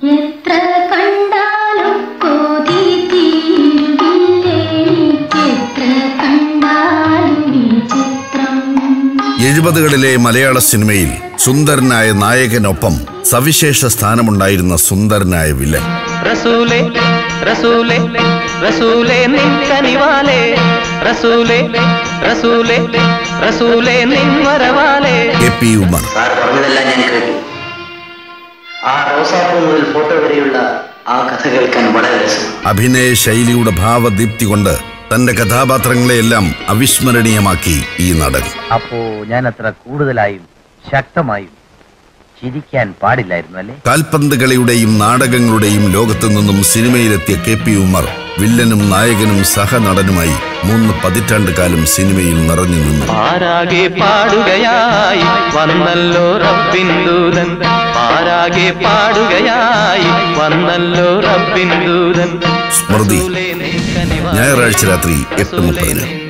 എത്ര കണ്ടാലും കൊതി എഴുപതുകളിലെ മലയാള സിനിമയിൽ സുന്ദരനായ നായകനൊപ്പം സവിശേഷ സ്ഥാനമുണ്ടായിരുന്ന സുന്ദരനായ വില്ലൻ. റസൂലേ റസൂലേ റസൂലേ റസൂലേ റസൂലേ റസൂലേ നിൻ വരവാലേ കെ പി ഉമർ. സാർ പറഞ്ഞതെല്ലാം ഞാൻ കേട്ടു. ആ റോസാപ്പൂ മുതൽ ഫോട്ടോ വരെയുള്ള ആ കഥ കേൾക്കാൻ വളരെ രസമാണ്. അഭിനയ ശൈലിയുടെ ഭാവദീപ്തി കൊണ്ട് തന്റെ കഥാപാത്രങ്ങളെ എല്ലാം അവിസ്മരണീയമാക്കി ഈ നടൻ അപ്പോ ഞാൻ അത്ര കൂടുതലായും ശക്തമായും ചിരിക്കാൻ പാടില്ലായിരുന്നു അല്ലേ? കാൽപന്ത് കളിയുടെയും നാടകങ്ങളുടെയും ലോകത്തു നിന്നും സിനിമയിലെത്തിയ കെ പി ഉമർ വില്ലനും നായകനും സഹനടനുമായി മൂന്ന് പതിറ്റാണ്ട് കാലം സിനിമയിൽ നിറഞ്ഞു നിന്നു. ആരാകെ പാടുകയായി വന്നല്ലോ റബ്ബിൻ ദൂതൻ. ആരാകെ പാടുകയായി വന്നല്ലോ റബ്ബിൻ ദൂതൻ. സ്മൃതി. ഞായറാഴ്ച രാത്രി എട്ട് മുപ്പതിന്.